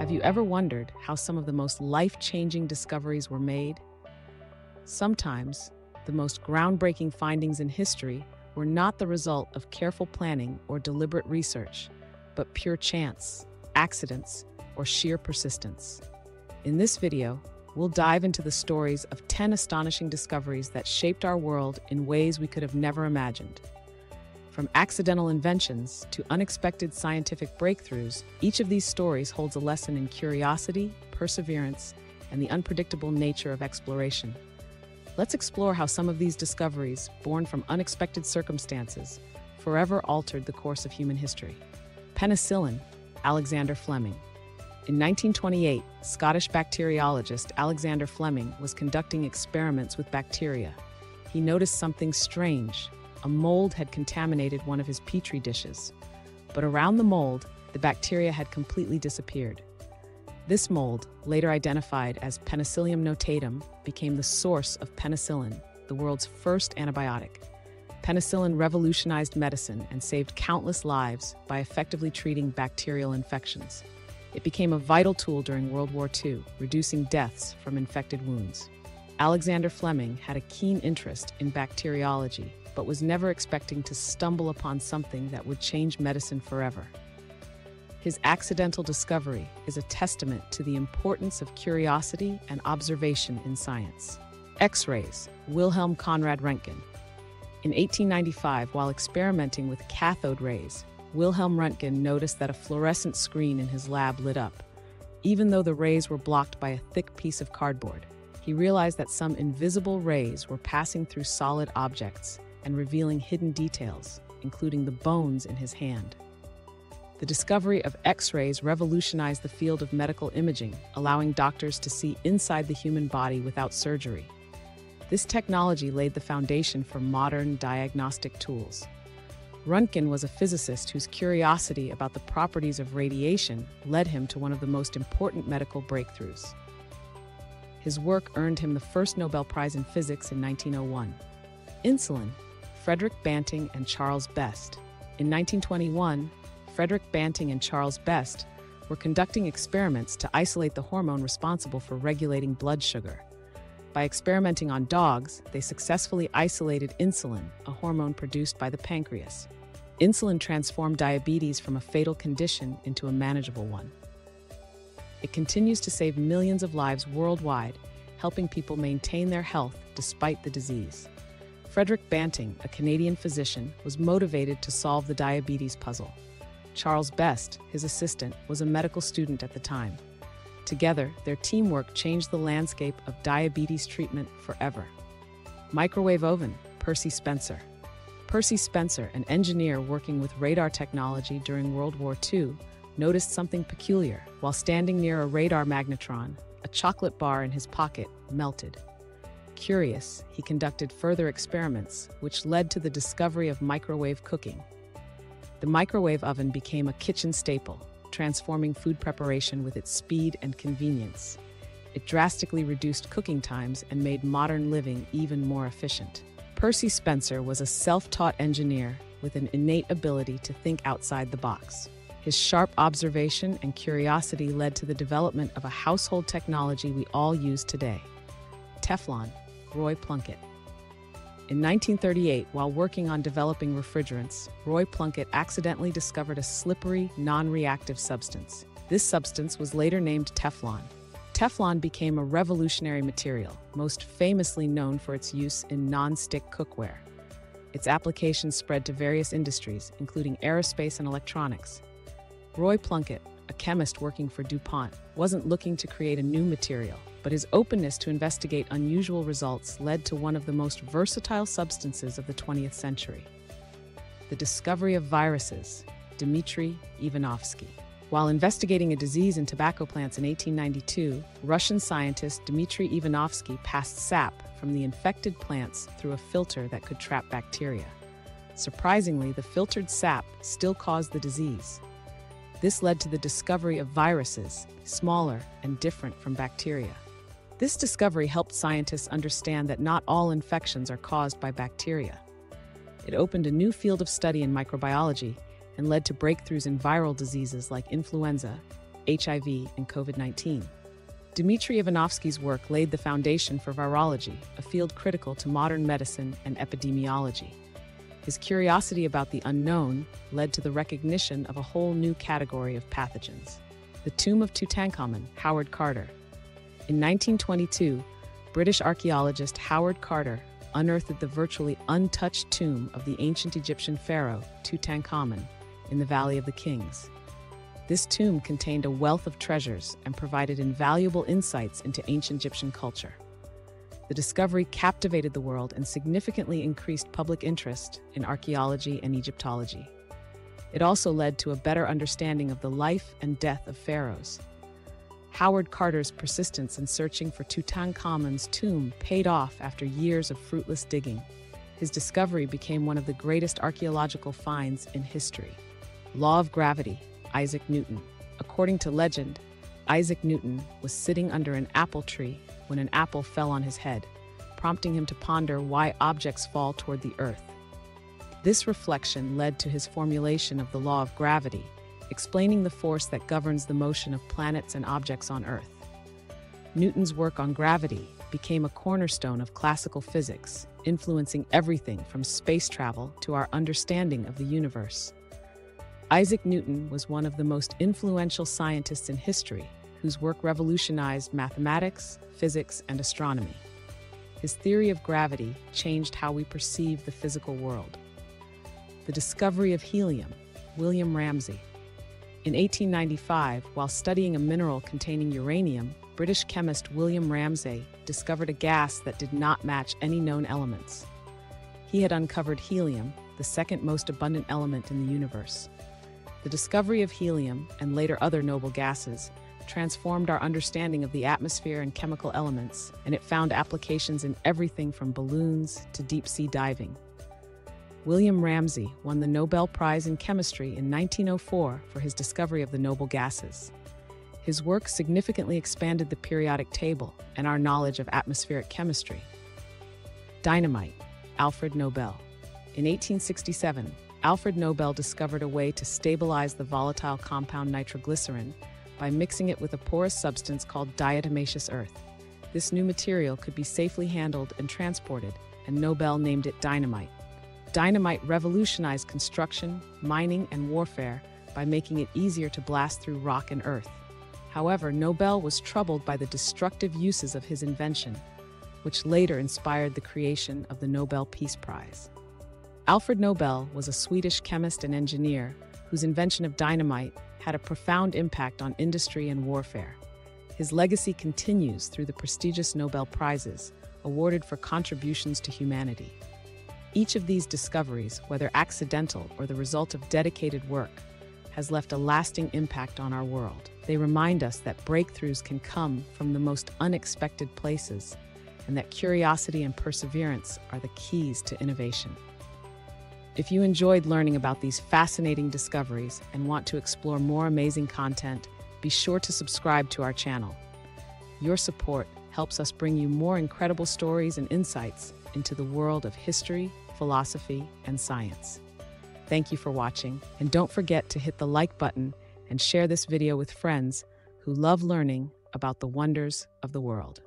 Have you ever wondered how some of the most life changing discoveries were made? Sometimes, the most groundbreaking findings in history were not the result of careful planning or deliberate research, but pure chance, accidents, or sheer persistence. In this video, we'll dive into the stories of 10 astonishing discoveries that shaped our world in ways we could have never imagined. From accidental inventions to unexpected scientific breakthroughs, each of these stories holds a lesson in curiosity, perseverance, and the unpredictable nature of exploration. Let's explore how some of these discoveries, born from unexpected circumstances, forever altered the course of human history. Penicillin, Alexander Fleming. In 1928, Scottish bacteriologist Alexander Fleming was conducting experiments with bacteria. He noticed something strange. A mold had contaminated one of his petri dishes. But around the mold, the bacteria had completely disappeared. This mold, later identified as Penicillium notatum, became the source of penicillin, the world's first antibiotic. Penicillin revolutionized medicine and saved countless lives by effectively treating bacterial infections. It became a vital tool during World War II, reducing deaths from infected wounds. Alexander Fleming had a keen interest in bacteriology, but was never expecting to stumble upon something that would change medicine forever. His accidental discovery is a testament to the importance of curiosity and observation in science. X rays, Wilhelm Conrad Röntgen. In 1895, while experimenting with cathode rays, Wilhelm Röntgen noticed that a fluorescent screen in his lab lit up. Even though the rays were blocked by a thick piece of cardboard, he realized that some invisible rays were passing through solid objects and revealing hidden details, including the bones in his hand. The discovery of X rays revolutionized the field of medical imaging, allowing doctors to see inside the human body without surgery. This technology laid the foundation for modern diagnostic tools. Röntgen was a physicist whose curiosity about the properties of radiation led him to one of the most important medical breakthroughs. His work earned him the first Nobel Prize in Physics in 1901. Insulin, Frederick Banting and Charles Best. In 1921, Frederick Banting and Charles Best were conducting experiments to isolate the hormone responsible for regulating blood sugar. By experimenting on dogs, they successfully isolated insulin, a hormone produced by the pancreas. Insulin transformed diabetes from a fatal condition into a manageable one. It continues to save millions of lives worldwide, helping people maintain their health despite the disease. Frederick Banting, a Canadian physician, was motivated to solve the diabetes puzzle. Charles Best, his assistant, was a medical student at the time. Together, their teamwork changed the landscape of diabetes treatment forever. Microwave oven, Percy Spencer. Percy Spencer, an engineer working with radar technology during World War II, noticed something peculiar. While standing near a radar magnetron, a chocolate bar in his pocket melted. Curious, he conducted further experiments, which led to the discovery of microwave cooking. The microwave oven became a kitchen staple, transforming food preparation with its speed and convenience. It drastically reduced cooking times and made modern living even more efficient. Percy Spencer was a self taught engineer with an innate ability to think outside the box. His sharp observation and curiosity led to the development of a household technology we all use today Teflon, Roy Plunkett. In 1938, while working on developing refrigerants, Roy Plunkett accidentally discovered a slippery, non reactive substance. This substance was later named Teflon. Teflon became a revolutionary material, most famously known for its use in non-stick cookware. Its applications spread to various industries, including aerospace and electronics. Roy Plunkett, a chemist working for DuPont, wasn't looking to create a new material but his openness to investigate unusual results led to one of the most versatile substances of the 20th century the discovery of viruses, Dmitry Ivanovsky. While investigating a disease in tobacco plants in 1892, Russian scientist Dmitry Ivanovsky passed sap from the infected plants through a filter that could trap bacteria. Surprisingly, the filtered sap still caused the disease. This led to the discovery of viruses, smaller and different from bacteria. This discovery helped scientists understand that not all infections are caused by bacteria. It opened a new field of study in microbiology and led to breakthroughs in viral diseases like influenza, HIV and COVID 19. Dmitry Ivanovsky's work laid the foundation for virology, a field critical to modern medicine and epidemiology. His curiosity about the unknown led to the recognition of a whole new category of pathogens. The Tomb of Tutankhamun, Howard Carter. In 1922, British archaeologist Howard Carter unearthed the virtually untouched tomb of the ancient Egyptian pharaoh Tutankhamun in the Valley of the Kings. This tomb contained a wealth of treasures and provided invaluable insights into ancient Egyptian culture. The discovery captivated the world and significantly increased public interest in archaeology and Egyptology. It also led to a better understanding of the life and death of pharaohs. Howard Carter's persistence in searching for Tutankhamun's tomb paid off after years of fruitless digging. His discovery became one of the greatest archaeological finds in history. Law of Gravity Isaac Newton. According to legend, Isaac Newton was sitting under an apple tree when an apple fell on his head, prompting him to ponder why objects fall toward the earth. This reflection led to his formulation of the law of gravity, explaining the force that governs the motion of planets and objects on Earth. Newton's work on gravity became a cornerstone of classical physics, influencing everything from space travel to our understanding of the universe. Isaac Newton was one of the most influential scientists in history whose work revolutionized mathematics, physics, and astronomy. His theory of gravity changed how we perceive the physical world. The discovery of helium, William Ramsay. In 1895, while studying a mineral containing uranium, British chemist William Ramsay discovered a gas that did not match any known elements. He had uncovered helium, the second most abundant element in the universe. The discovery of helium, and later other noble gases, transformed our understanding of the atmosphere and chemical elements, and it found applications in everything from balloons to deep sea diving. William Ramsay won the Nobel Prize in Chemistry in 1904 for his discovery of the noble gases. His work significantly expanded the periodic table and our knowledge of atmospheric chemistry. Dynamite, Alfred Nobel. In 1867, Alfred Nobel discovered a way to stabilize the volatile compound nitroglycerin by mixing it with a porous substance called diatomaceous earth. This new material could be safely handled and transported, and Nobel named it dynamite. Dynamite revolutionized construction, mining, and warfare by making it easier to blast through rock and earth. However, Nobel was troubled by the destructive uses of his invention, which later inspired the creation of the Nobel Peace Prize. Alfred Nobel was a Swedish chemist and engineer whose invention of dynamite had a profound impact on industry and warfare. His legacy continues through the prestigious Nobel Prizes, awarded for contributions to humanity. Each of these discoveries, whether accidental or the result of dedicated work, has left a lasting impact on our world. They remind us that breakthroughs can come from the most unexpected places and that curiosity and perseverance are the keys to innovation. If you enjoyed learning about these fascinating discoveries and want to explore more amazing content, be sure to subscribe to our channel. Your support helps us bring you more incredible stories and insights into the world of history, philosophy, and science. Thank you for watching, and don't forget to hit the like button and share this video with friends who love learning about the wonders of the world.